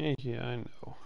Yeah, yeah, I know.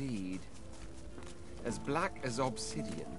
Indeed. As black as obsidian.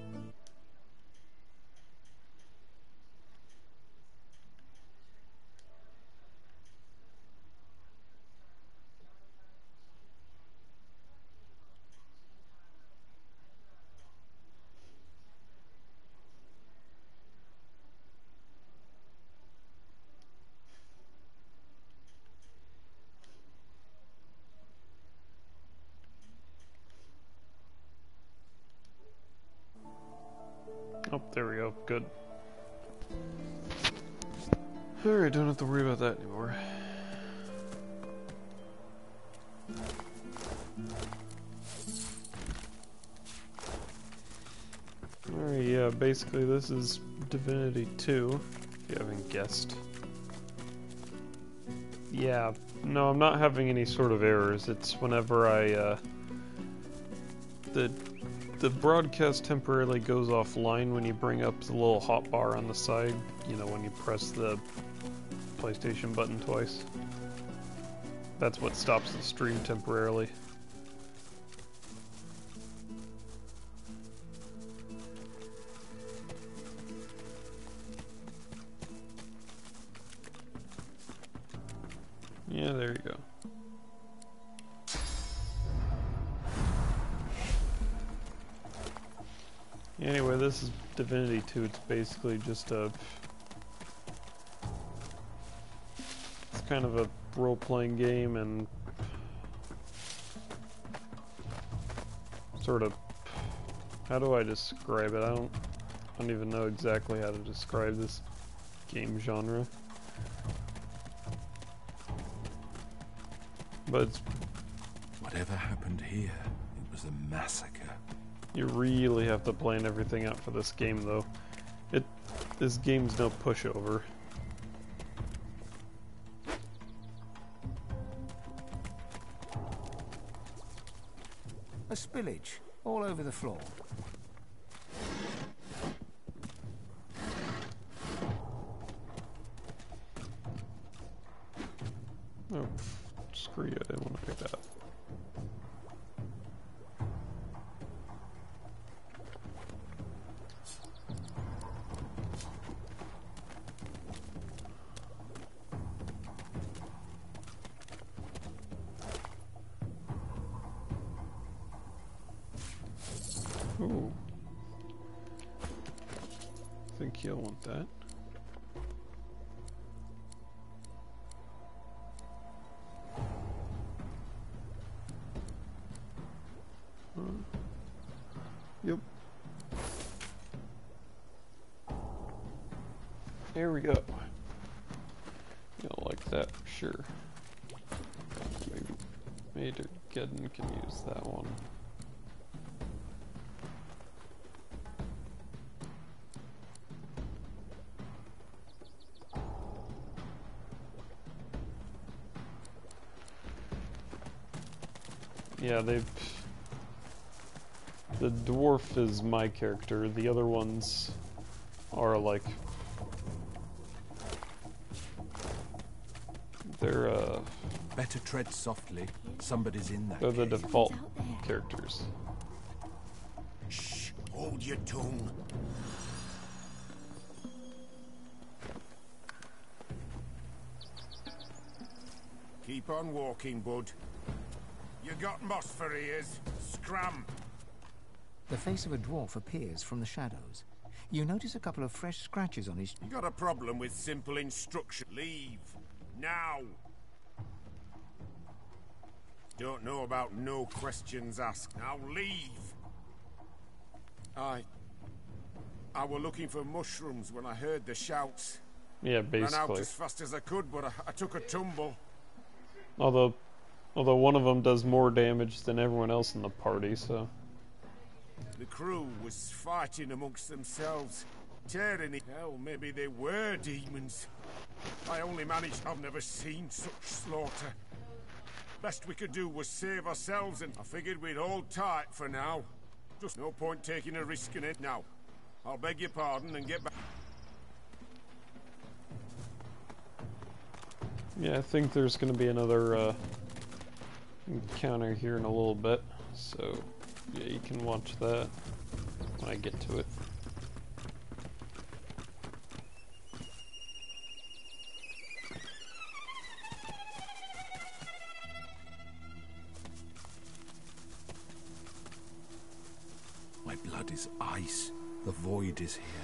there we go. Good. Alright, don't have to worry about that anymore. Alright, yeah, basically this is Divinity 2, if you haven't guessed. Yeah, no, I'm not having any sort of errors. It's whenever I, uh... The the broadcast temporarily goes offline when you bring up the little hotbar on the side, you know, when you press the PlayStation button twice. That's what stops the stream temporarily. Anyway, this is Divinity 2. It's basically just a. It's kind of a role playing game and. Sort of. How do I describe it? I don't. I don't even know exactly how to describe this game genre. But it's Whatever happened here, it was a massacre. You really have to plan everything out for this game, though. It this game's no pushover. A spillage all over the floor. Can use that one. Yeah, they've the dwarf is my character. The other ones are like Better tread softly. Somebody's in there. they're the cave. default characters. Shh! Hold your tongue. Keep on walking, bud. You got moss for ears. Scram. The face of a dwarf appears from the shadows. You notice a couple of fresh scratches on his. You got a problem with simple instruction. Leave. Now. Don't know about no questions asked. Now leave. I... I were looking for mushrooms when I heard the shouts. Yeah, basically. Ran out as fast as I could, but I, I took a tumble. Although although one of them does more damage than everyone else in the party, so The crew was fighting amongst themselves, tearing it. Hell, maybe they were demons. I only managed. I've never seen such slaughter. Best we could do was save ourselves, and I figured we'd hold tight for now. Just no point taking a risk in it now. I'll beg your pardon and get back. yeah, I think there's gonna be another uh, encounter here in a little bit. So yeah, you can watch that when I get to it. Blood is ice. The void is here.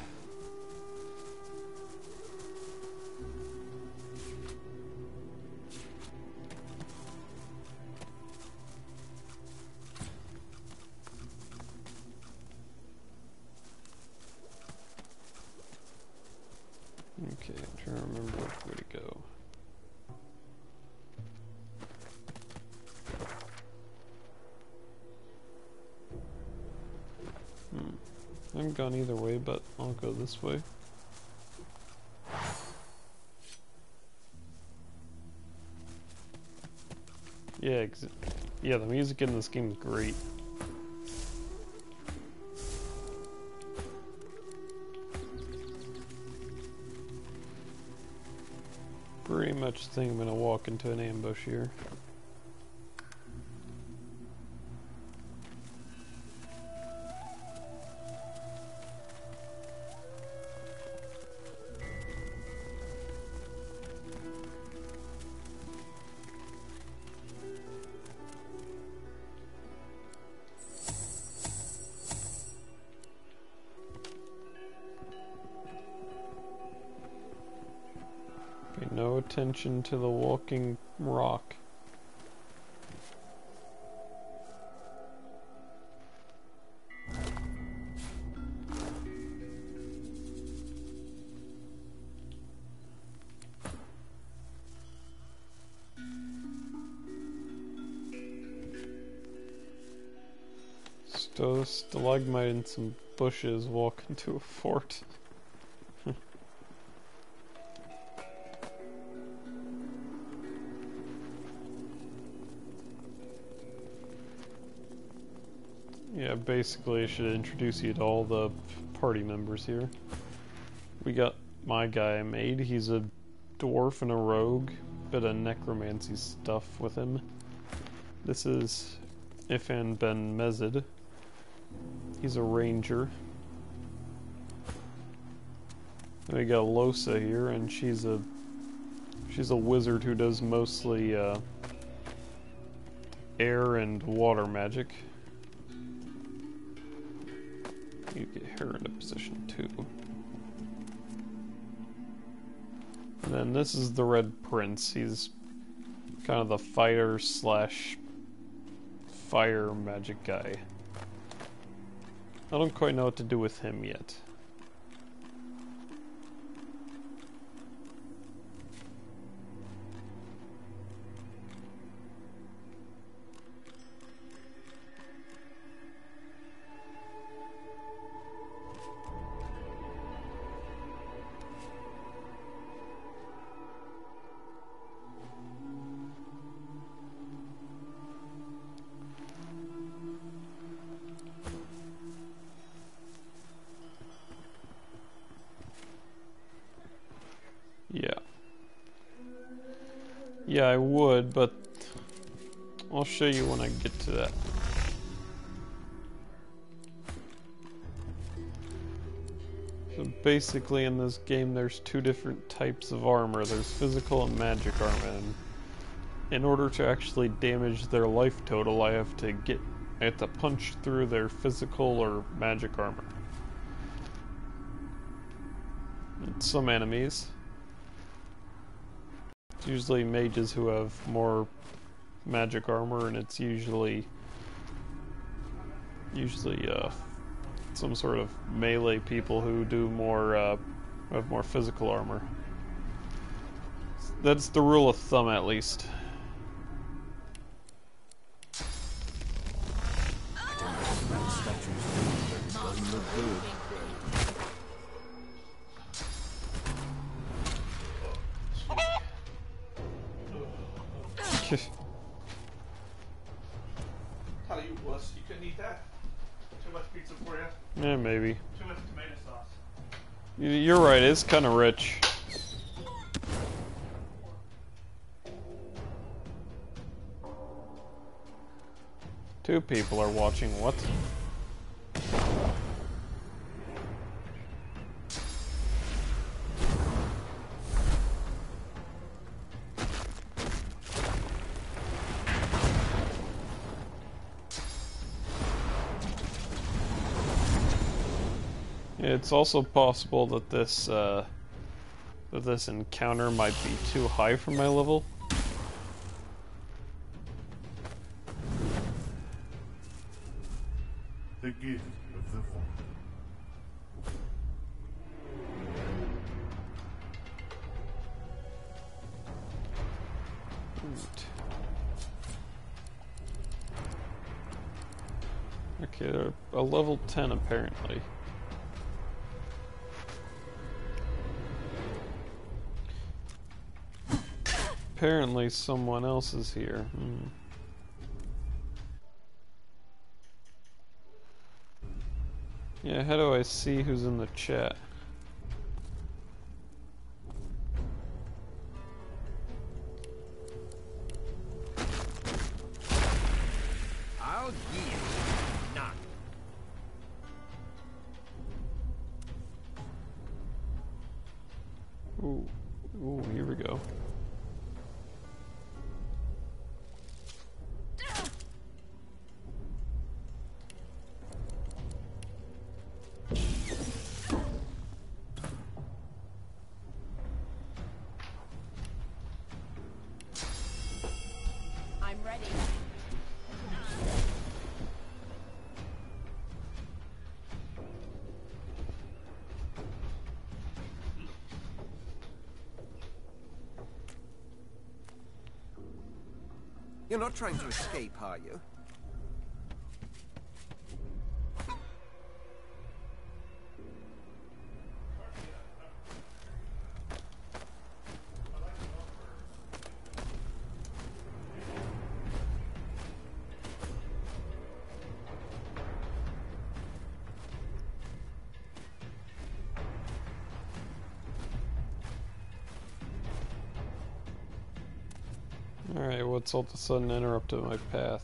Gone either way, but I'll go this way. Yeah, yeah, the music in this game is great. Pretty much think I'm gonna walk into an ambush here. Attention to the walking rock. Sto stalagmite and some bushes walk into a fort. Basically, I should introduce you to all the party members here. We got my guy made. He's a dwarf and a rogue, bit of necromancy stuff with him. This is Ifan Ben Mezid. He's a ranger. And we got Lohse here, and she's a she's a wizard who does mostly uh, air and water magic. You get her into position too. And then this is the Red Prince. He's kind of the fighter slash fire magic guy. I don't quite know what to do with him yet. But I'll show you when I get to that. So basically in this game there's two different types of armor. There's physical and magic armor. And in order to actually damage their life total, I have to get I have to punch through their physical or magic armor. And some enemies. Usually mages who have more magic armor, and it's usually usually uh, some sort of melee people who do more uh, have more physical armor. That's the rule of thumb, at least. Kind of rich. Two people are watching. What? It's also possible that this uh, that this encounter might be too high for my level. The gift of the. Okay, they're a level 10 apparently. Apparently someone else is here. Hmm. Yeah, how do I see who's in the chat? You're not trying to escape, are you? All of a sudden interrupted my path?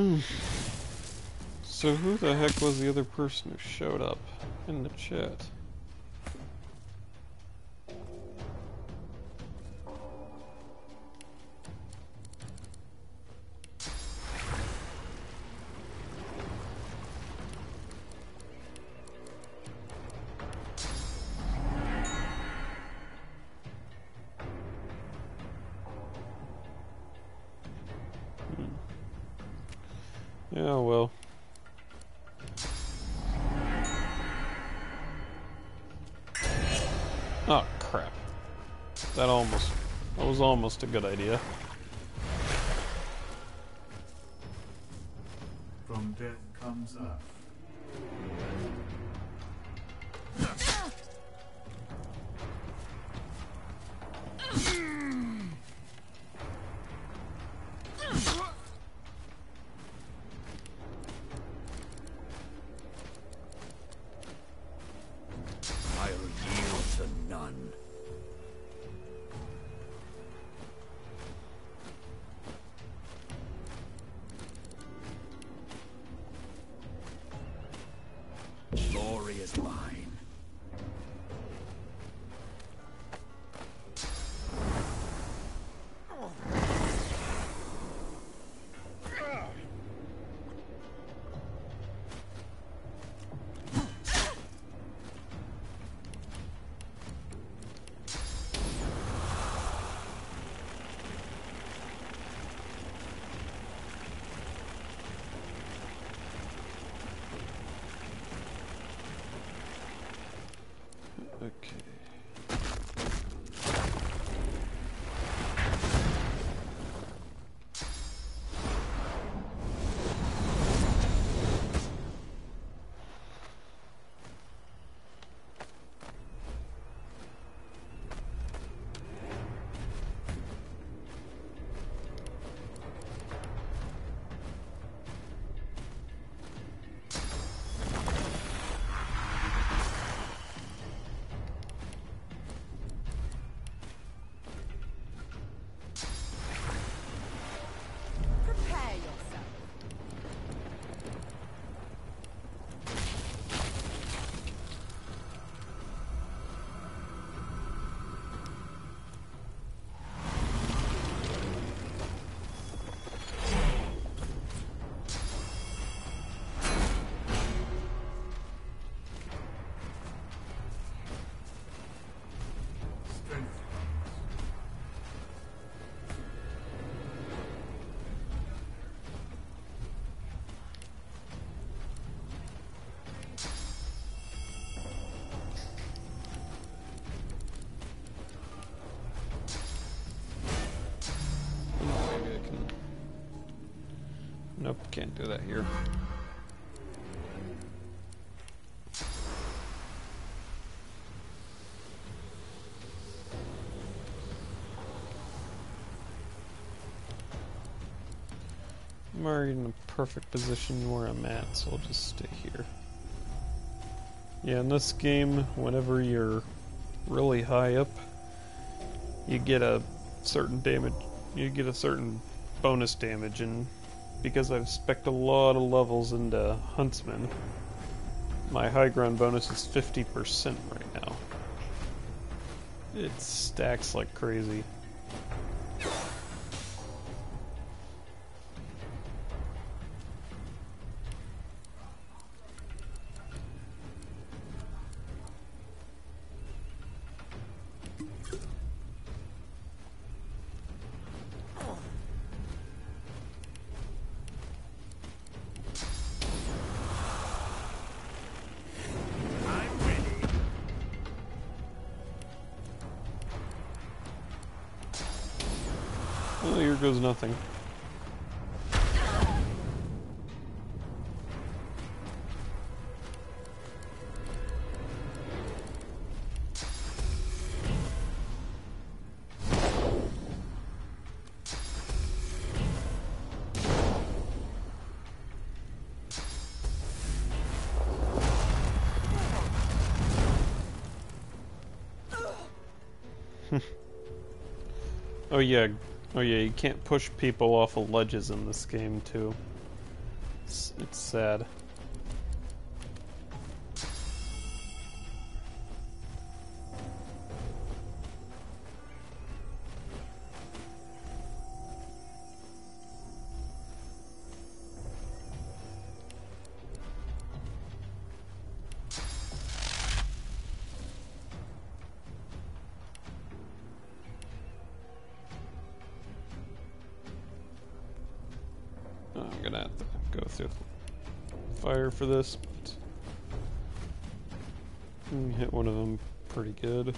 Worms. So who the heck was the other person who showed up in the chat? Almost a good idea. From death comes. Nope, can't do that here. I'm already in a perfect position where I'm at, so I'll just stay here. Yeah, in this game, whenever you're really high up, you get a certain damage, you get a certain bonus damage, and because I've spec a lot of levels into Huntsman, my high ground bonus is 50% right now. It stacks like crazy. Nothing. Oh yeah, oh yeah, you can't push people off of ledges in this game too. It's, it's sad. For this, hit one of them pretty good.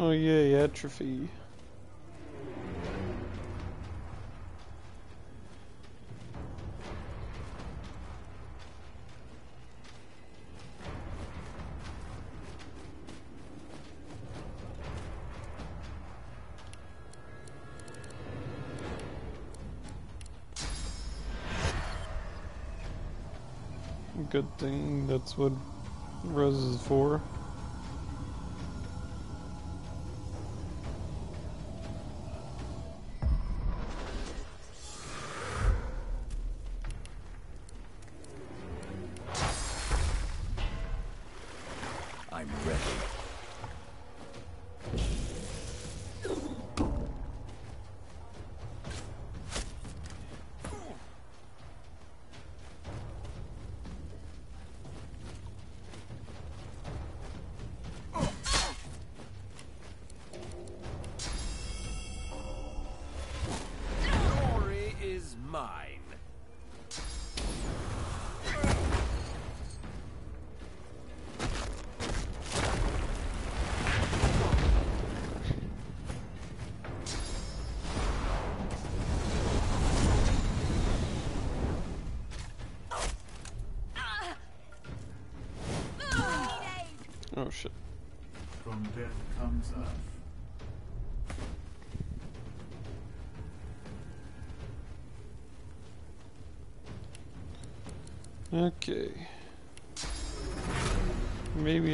Oh yay, atrophy. Good thing that's what Rose is for.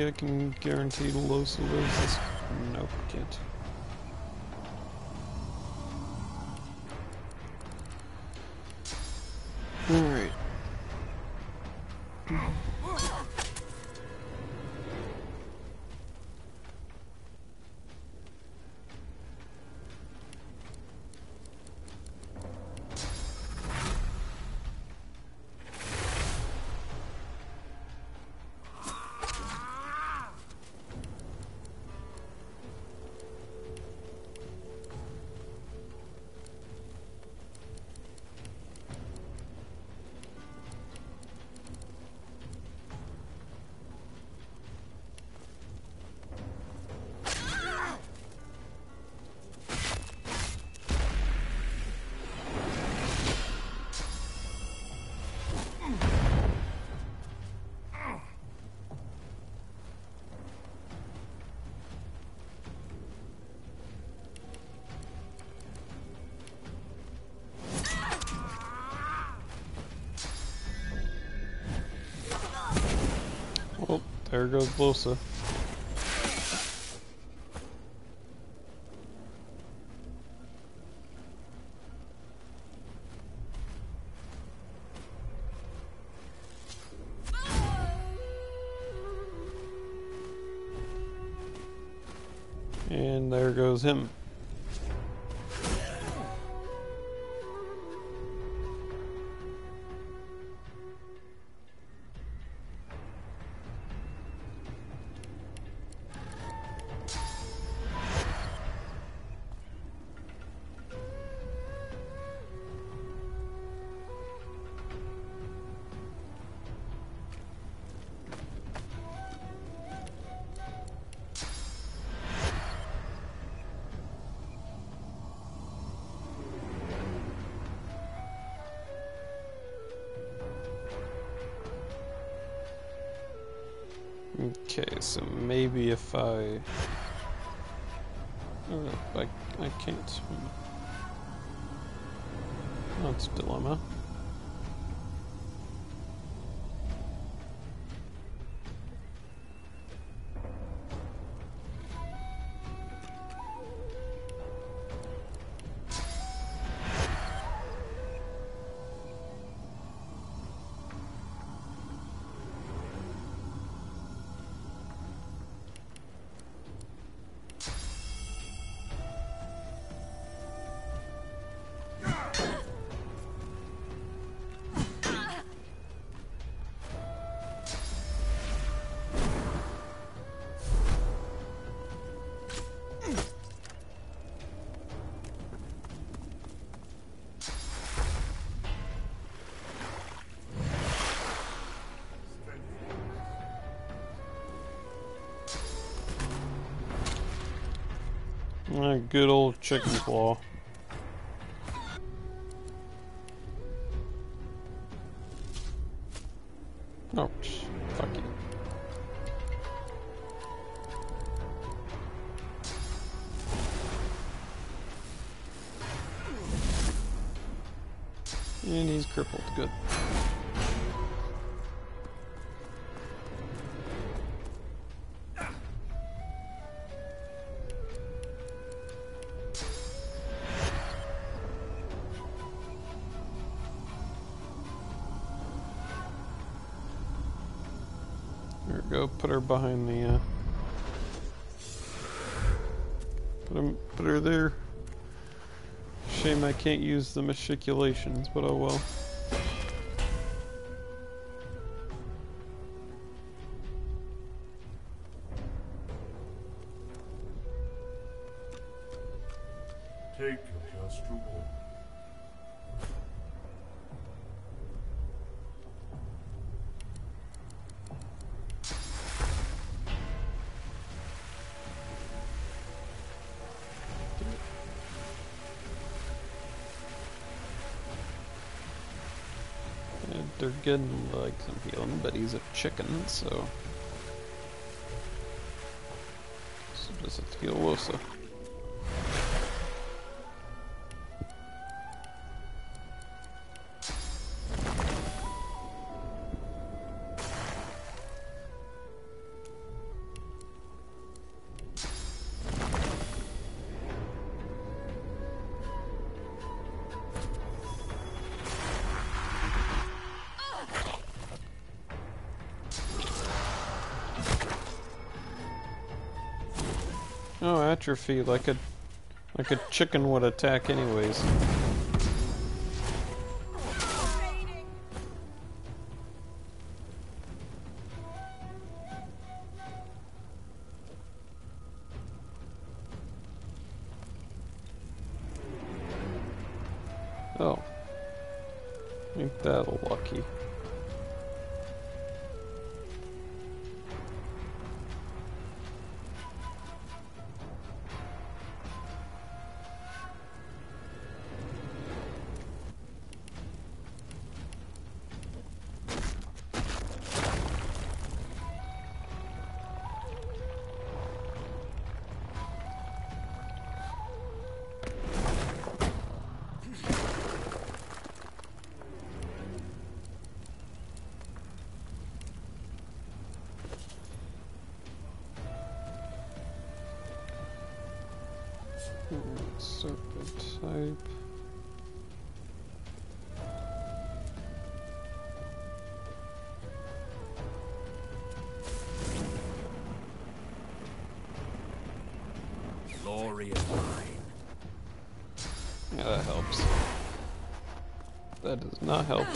I can guarantee lives this. Nope, can't. There goes Lohse. And there goes him. That's dilemma. Ah, good old chicken claw. Oh, fuck you. And he's crippled. Good. Her behind the. Uh, put him. Put her there. Shame I can't use the matriculations, but oh well. Getting like some healing, but he's a chicken, so. So does it heal? Atrophy, like a like a chicken would attack anyways. Serpent type. Glory is mine. Yeah, that helps. That does not help.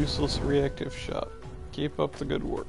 Useless reactive shot. Keep up the good work.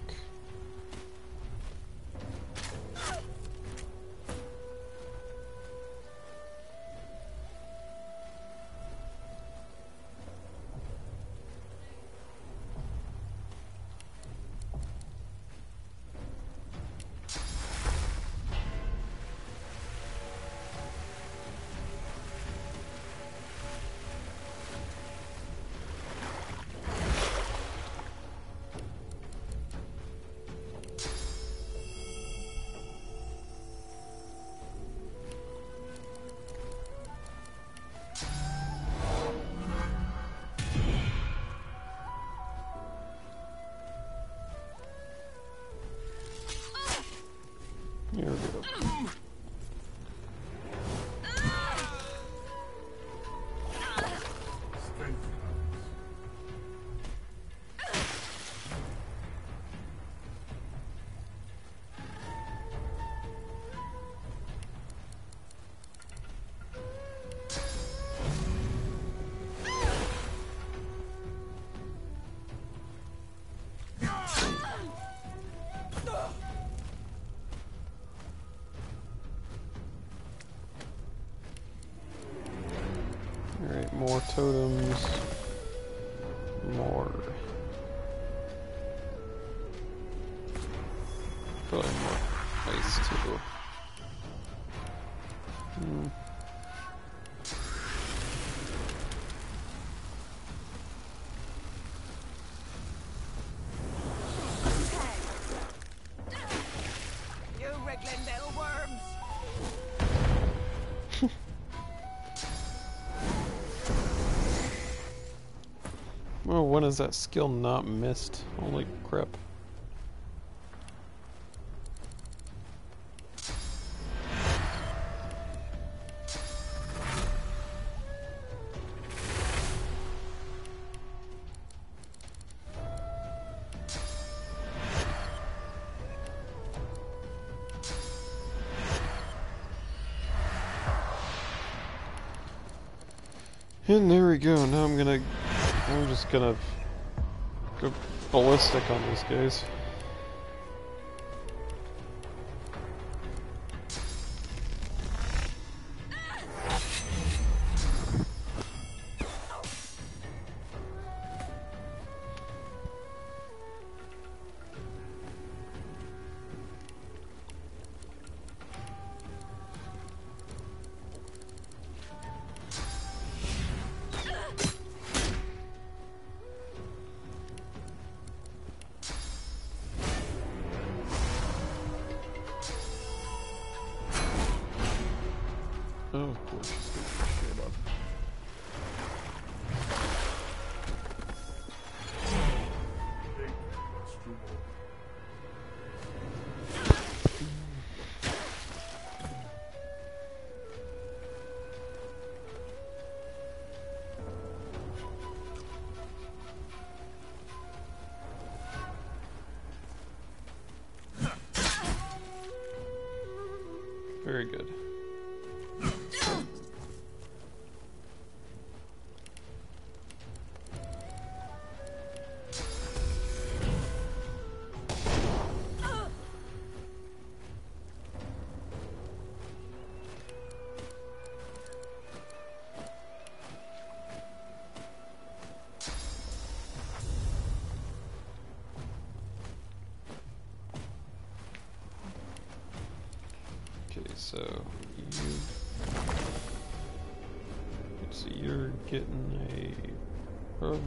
Here we go. Totems. More. Probably more ice too. Hmm. You when is that skill not missed? Holy crap. And there we go. Now I'm gonna. Just gonna go ballistic on these guys.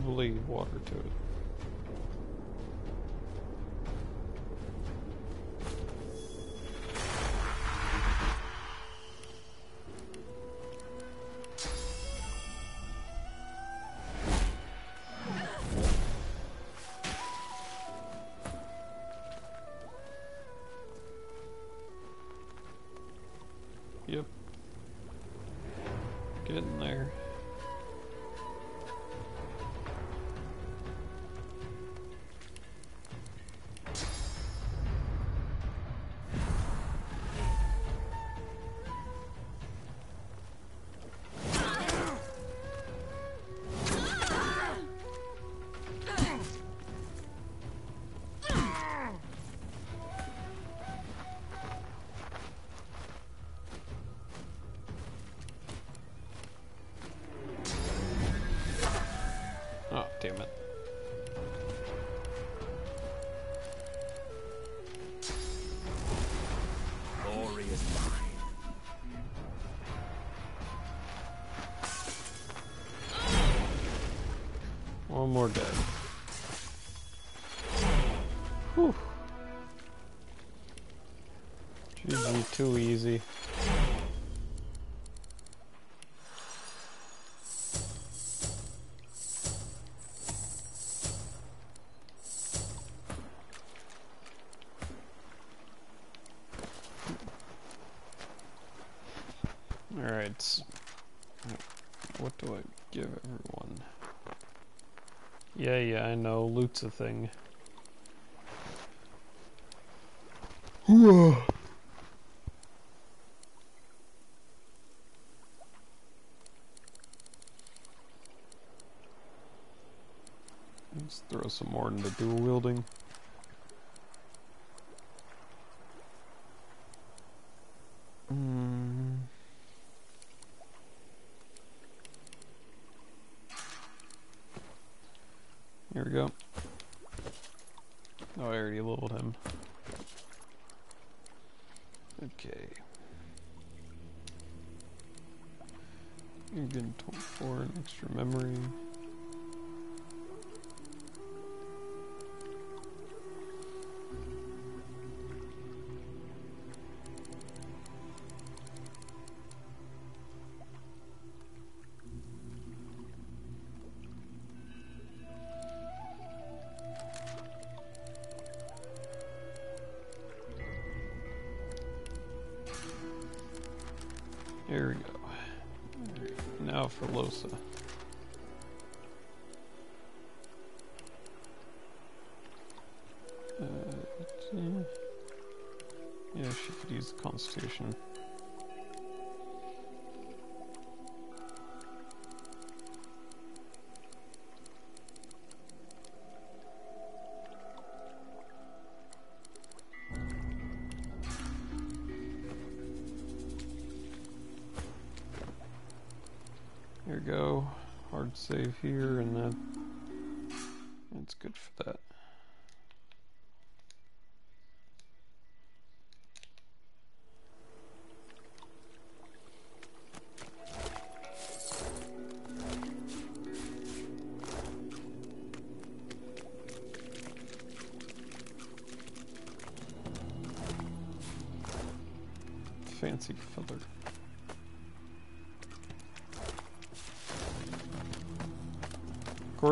Probably water to it. One more dead. Whew. GG, too easy. Alright. What do I give everyone? Yeah, yeah, I know. Loot's a thing. Let's throw some more into dual wielding.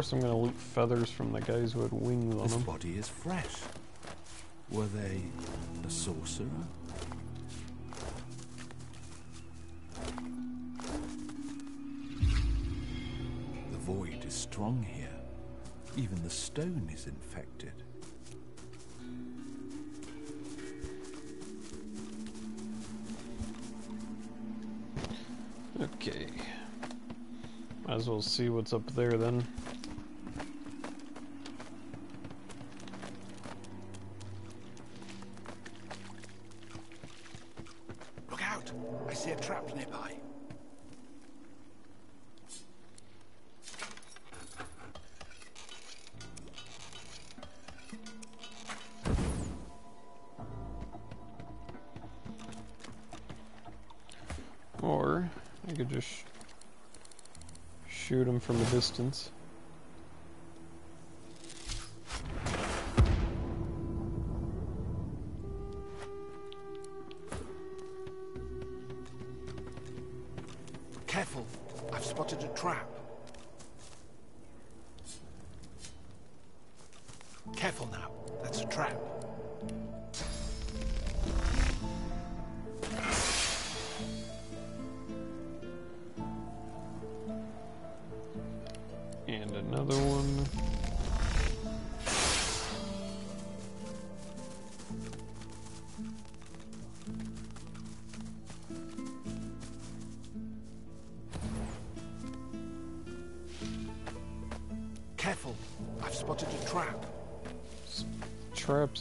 Course, I'm gonna loot feathers from the guys who had wings on This them. body is fresh. Were they a sorcerer? The void is strong here. Even the stone is infected. Okay. Might as well see what's up there then. Distance.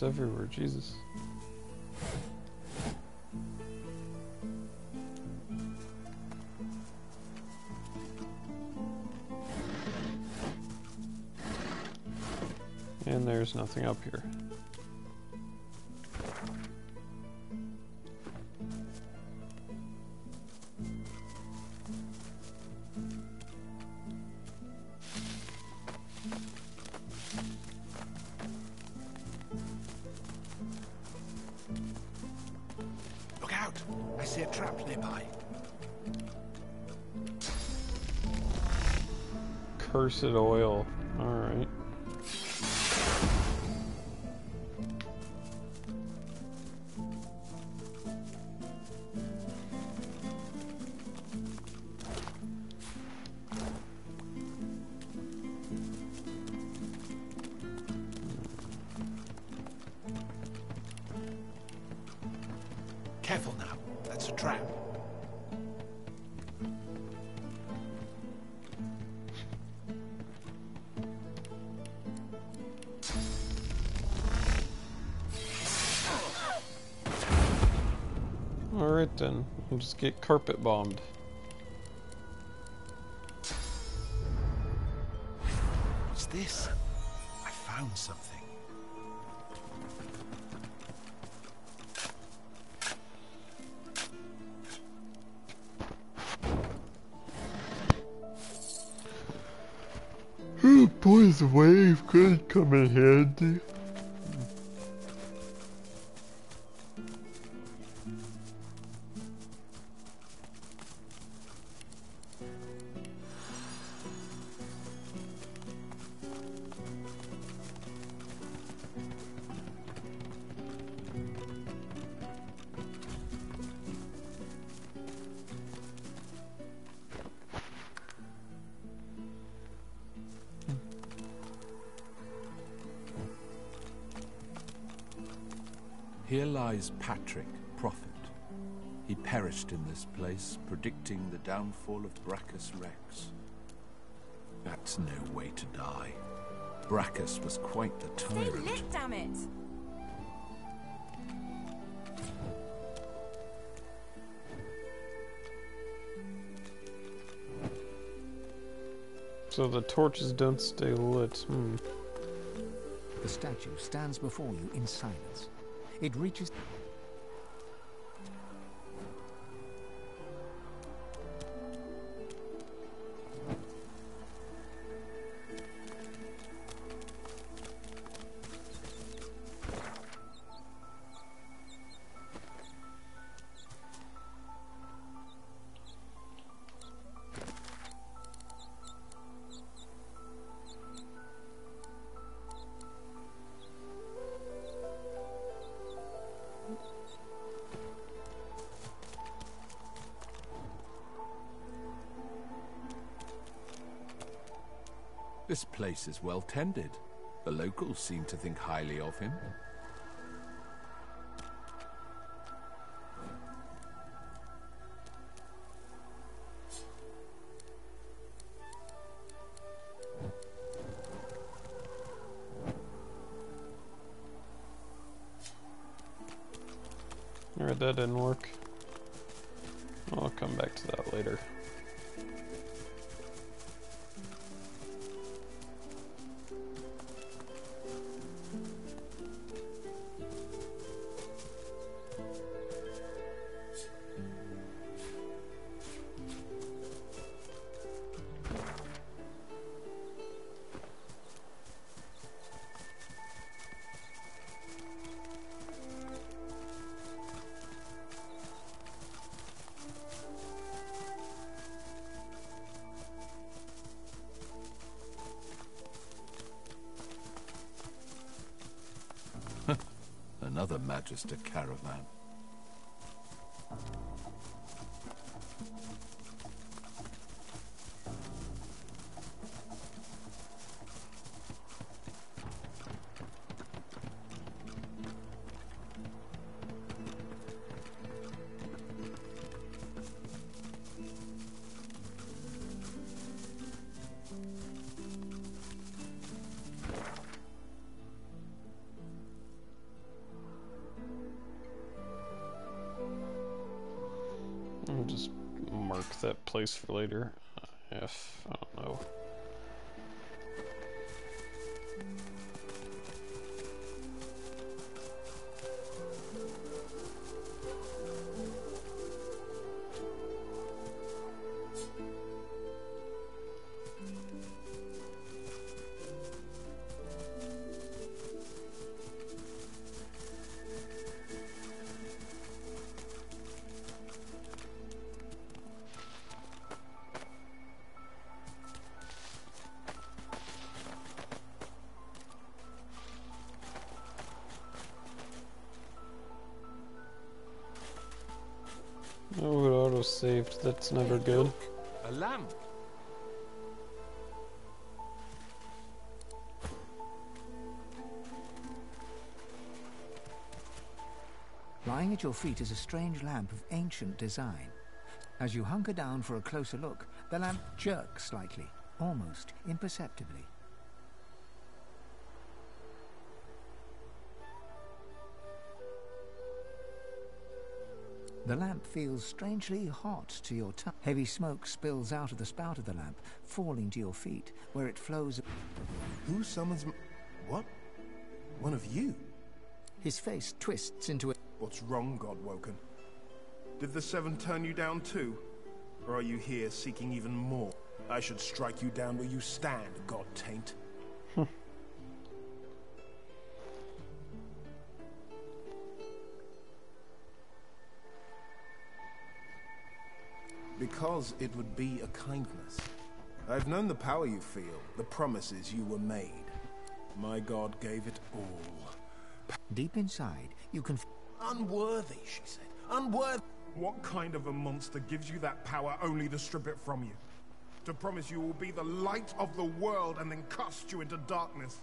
Everywhere, Jesus. And there's nothing up here. Cursed oil. Then. We'll just get carpet bombed. What's this? I found something. Oh boy, the wave could come in handy. Downfall of Braccus Rex. That's no way to die. Brachus was quite the tyrant. Stay lit, damn it! So the torches don't stay lit. Hmm. The statue stands before you in silence. It reaches. place is well tended. The locals seem to think highly of him. Alright, that didn't work. I'll come back to that later. Later. Never good. A lamp. Lying at your feet is a strange lamp of ancient design. As you hunker down for a closer look, the lamp jerks slightly, almost imperceptibly. Feels strangely hot to your touch. Heavy smoke spills out of the spout of the lamp, falling to your feet, where it flows. Who summons m- What? One of you? His face twists into a. What's wrong, Godwoken? Did the Seven turn you down too? Or are you here seeking even more? I should strike you down where you stand, God Taint. Because it would be a kindness. I've known the power you feel, the promises you were made. My God gave it all. Deep inside, you can. Unworthy, she said. Unworthy. What kind of a monster gives you that power only to strip it from you? To promise you will be the light of the world and then cast you into darkness?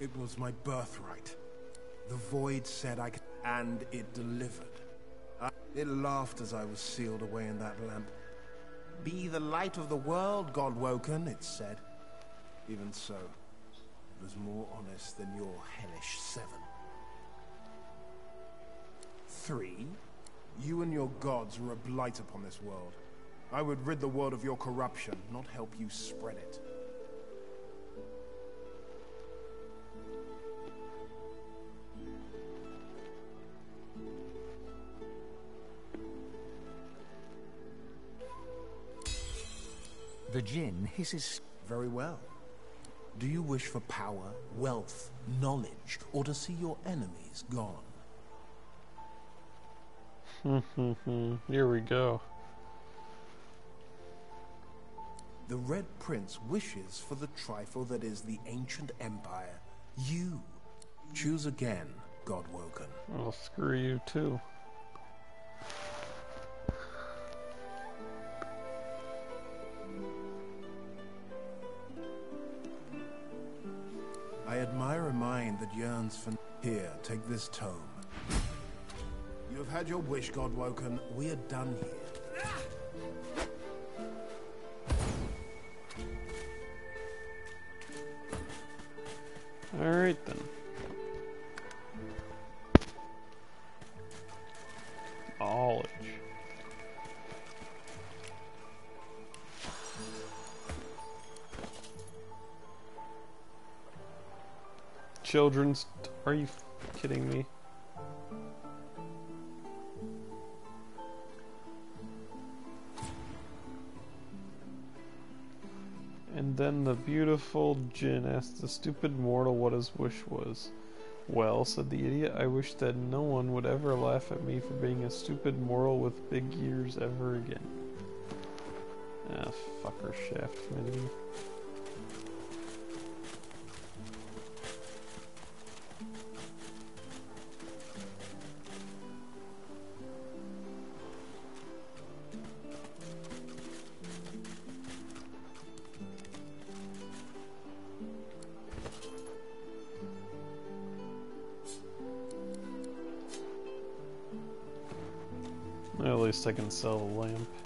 It was my birthright. The void said I could, and it delivered. I, it laughed as I was sealed away in that lamp. Be the light of the world, Godwoken, it said. Even so, it was more honest than your hellish seven. Three, you and your gods were a blight upon this world. I would rid the world of your corruption, not help you spread it. The djinn hisses. Very well. Do you wish for power, wealth, knowledge, or to see your enemies gone? Hmm, here we go. The Red Prince wishes for the trifle that is the ancient empire. You. Choose again, Godwoken. Well, screw you too. A mind that yearns for... Here, take this tome. You have had your wish, Godwoken. We are done here. Alright then. Children's. Are you kidding me? And then the beautiful Djinn asked the stupid mortal what his wish was. Well, said the idiot, I wish that no one would ever laugh at me for being a stupid mortal with big ears ever again. Ah, fucker shaft committee. I can sell a lamp.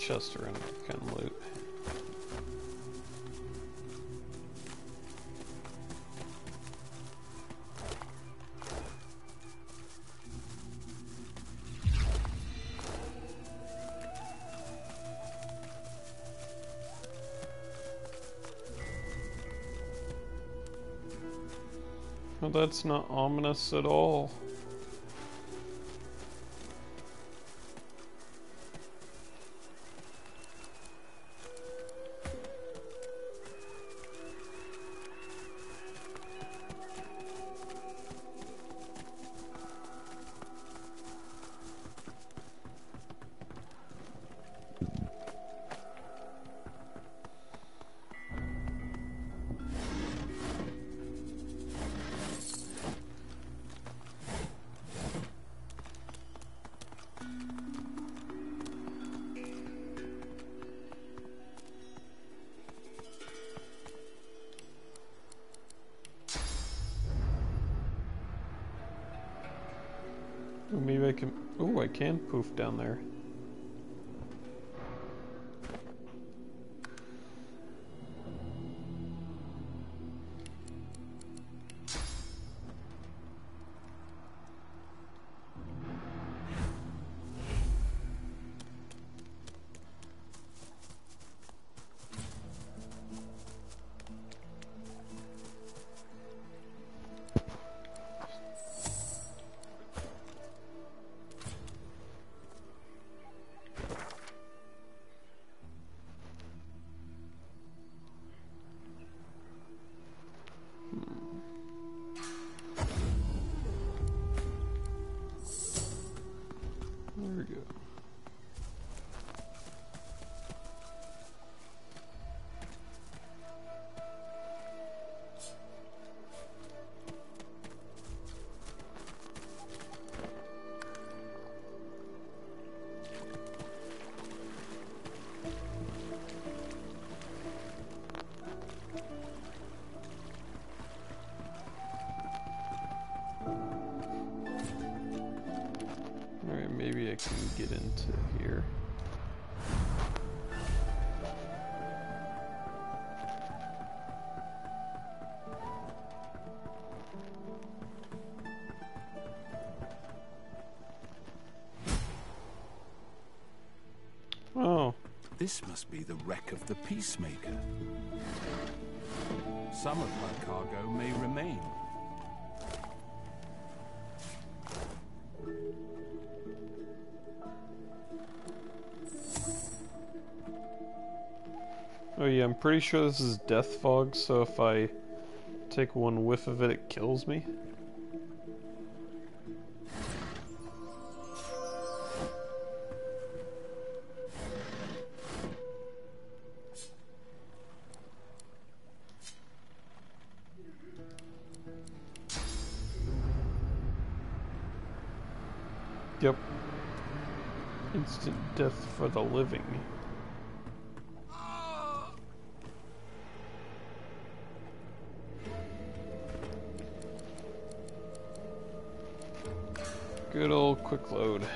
Chest around that kind of loot. Well, that's not ominous at all. Can poof down there. This must be the wreck of the Peacemaker. Some of her cargo may remain. Oh yeah, I'm pretty sure this is death fog, so if I take one whiff of it, it kills me. Death for the living. Good old quick load.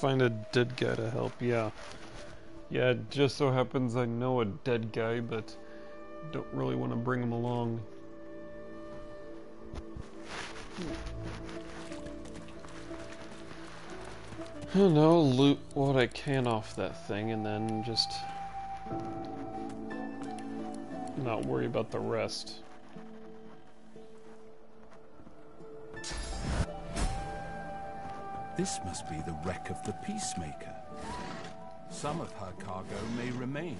Find a dead guy to help, yeah. Yeah, it just so happens I know a dead guy, but don't really want to bring him along. I don't know, loot what I can off that thing and then just not worry about the rest. This must be the wreck of the Peacemaker. Some of her cargo may remain.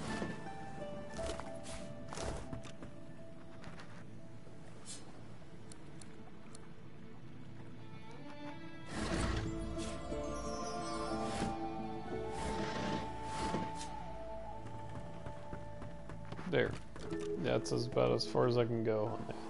There. That's as about as far as I can go on.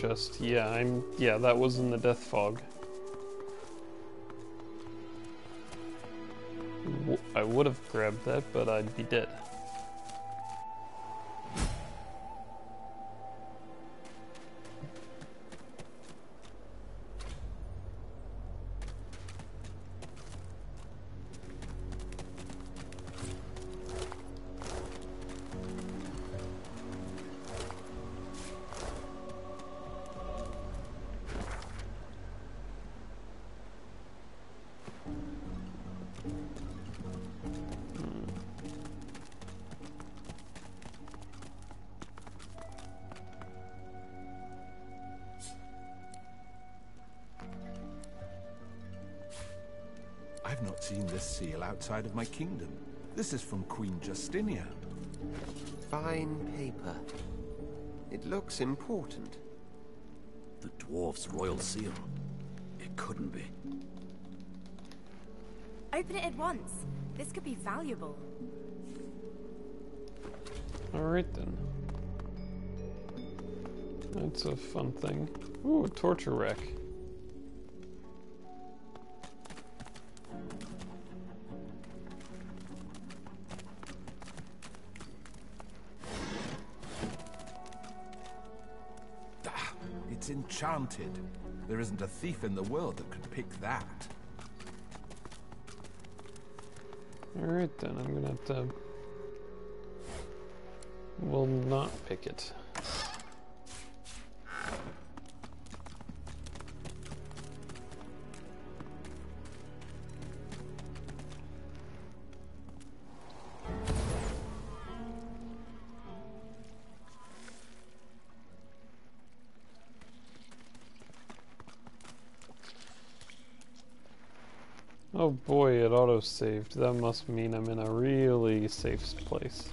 Chest. Yeah, I'm. Yeah, that was in the death fog. I would have grabbed that, but I'd be dead. Outside of my kingdom. This is from Queen Justinia. Fine paper. It looks important. The dwarf's royal seal. It couldn't be. Open it at once. This could be valuable. Alright then. That's a fun thing. Ooh, a torture rack. Enchanted. There isn't a thief in the world that could pick that. Alright then, I'm gonna have to... Will not pick it. Auto-saved. That must mean I'm in a really safe place.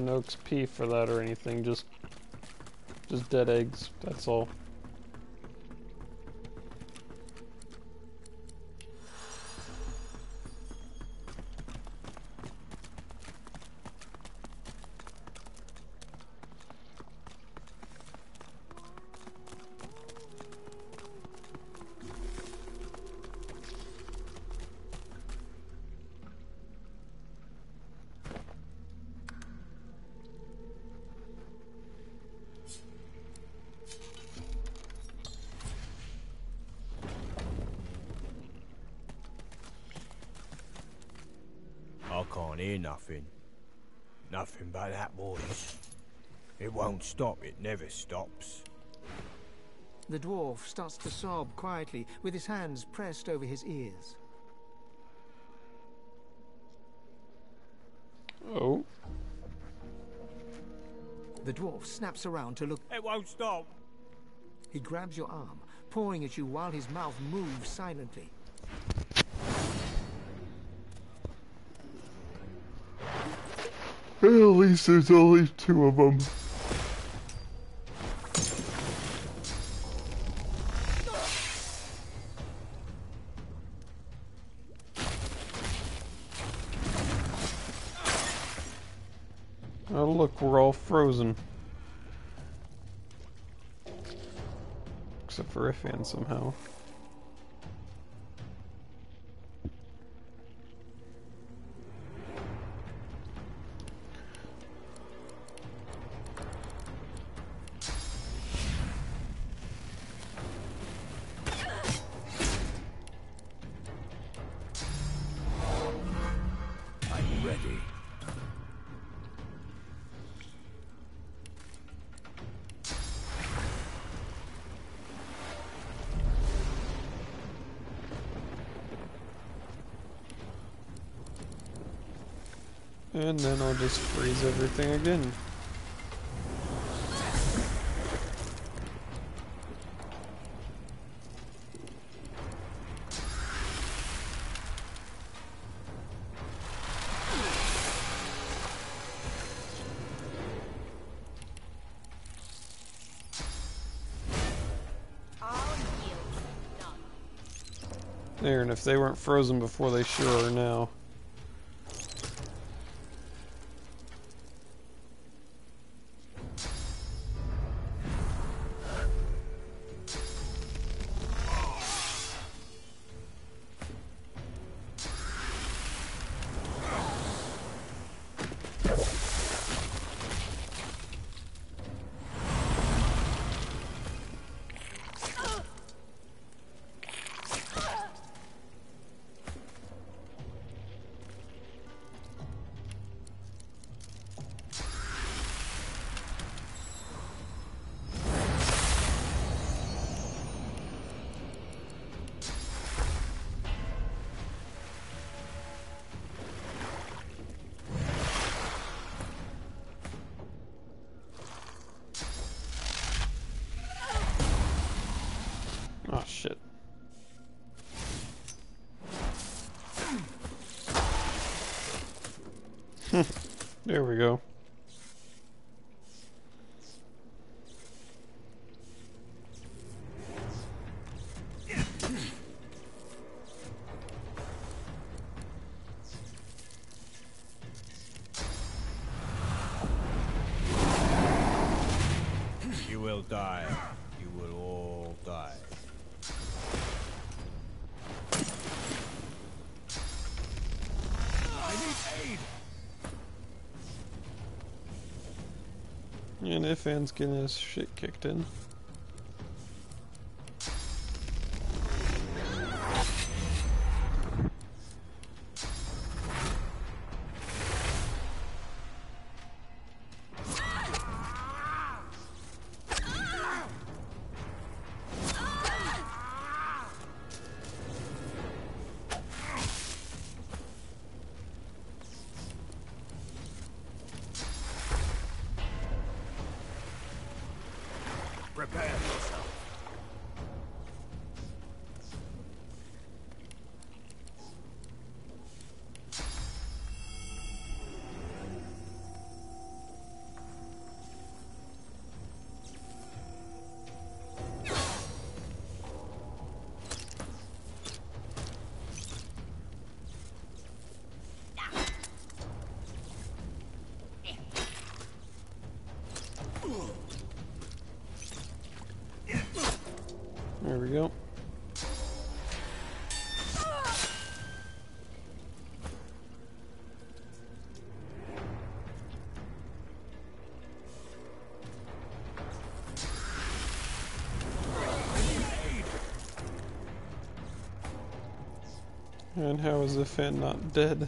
No XP for that or anything, just just dead eggs, that's all. I can't hear nothing. Nothing but that voice. It won't stop, it never stops. The dwarf starts to sob quietly, with his hands pressed over his ears. Oh. The dwarf snaps around to look. It won't stop. He grabs your arm, pawing at you while his mouth moves silently. Least there's only two of them. Oh look, we're all frozen. Except for Ifan somehow. And then I'll just freeze everything again. There, and if they weren't frozen before, they sure are now. There we go. And Ifan's getting his shit kicked in. Prepare yourself. We go. And how is the fan not dead?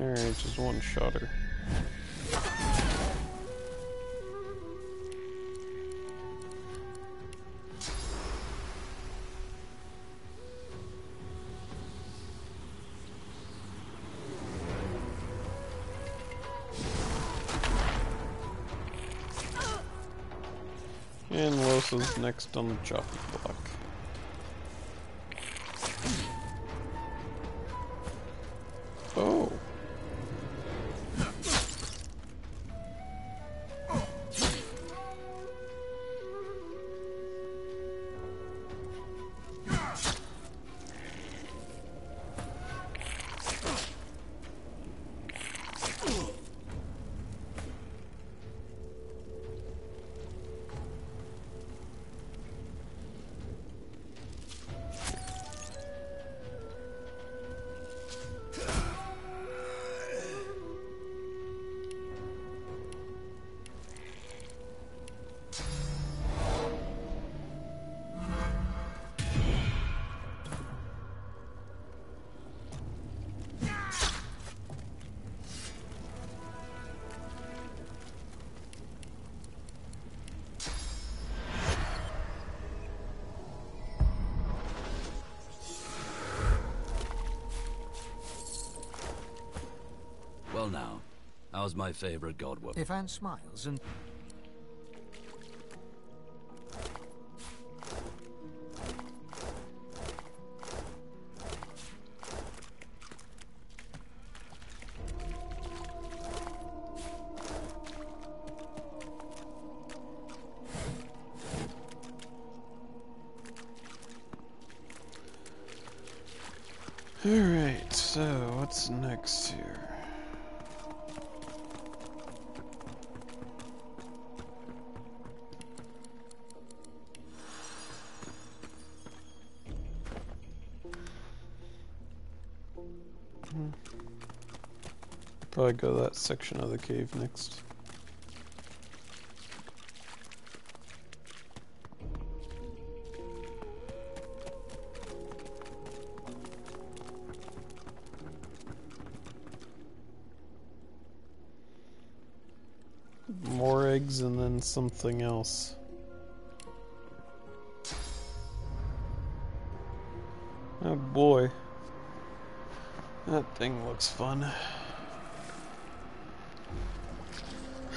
Alright, just one shot next on the chopping How's my favorite god weapon? Ifan smiles and... Alright, so what's next here? Probably go that section of the cave next. More eggs and then something else. Oh boy. That thing looks fun.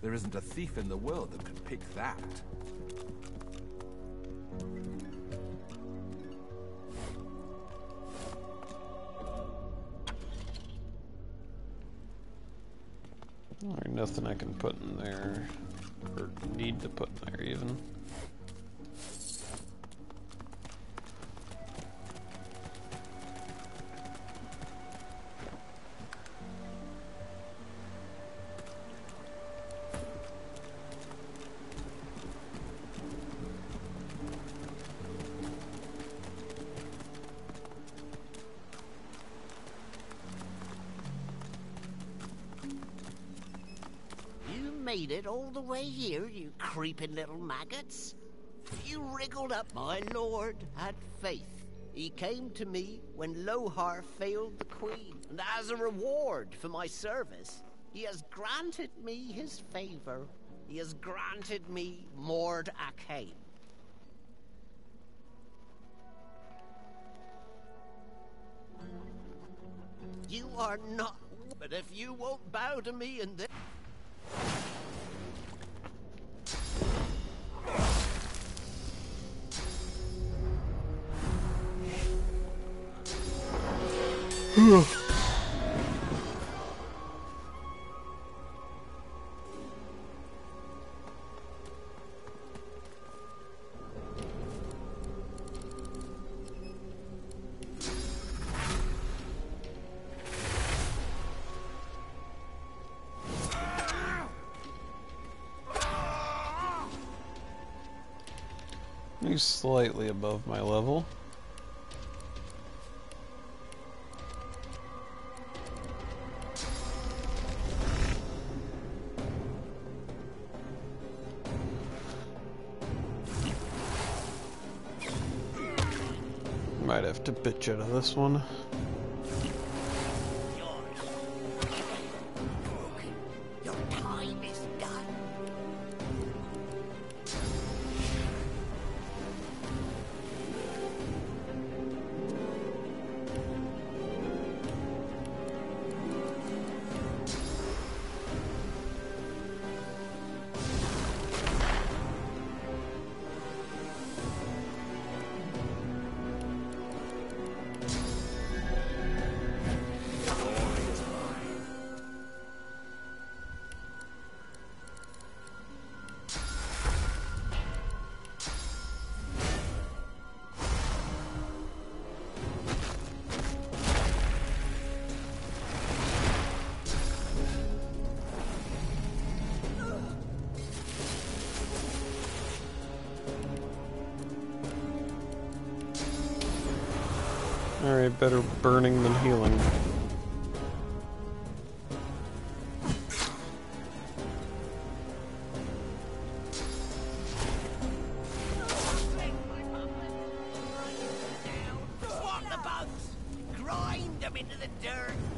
There isn't a thief in the world that could pick that. There's nothing I can put in there, or need to put in there even. Made it all the way here, you creeping little maggots. You wriggled up. My lord had faith. He came to me when Lohar failed the queen, and as a reward for my service, he has granted me his favor. He has granted me Mord Akane. You are not. But if you won't bow to me in this. Slightly above my level. This one. Into the dirt!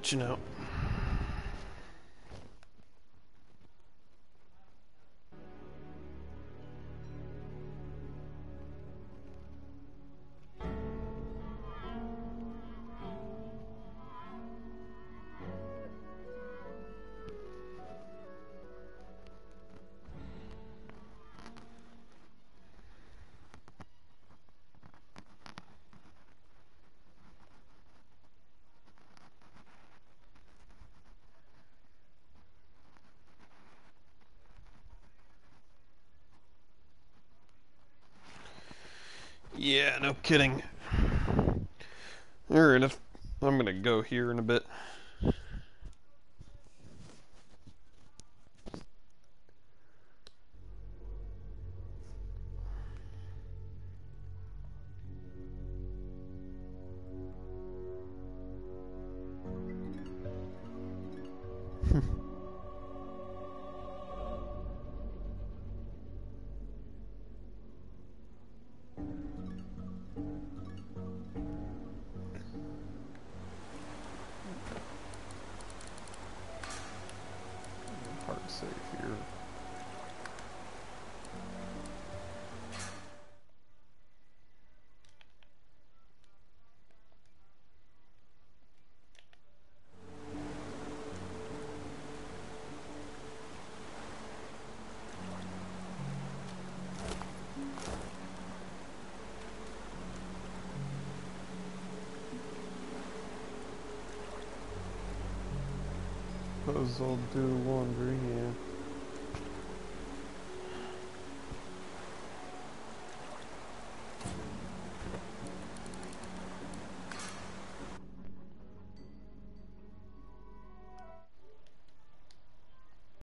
Yep, bitching out. No kidding. Alright, I'm gonna go here in a bit. Do laundry, yeah.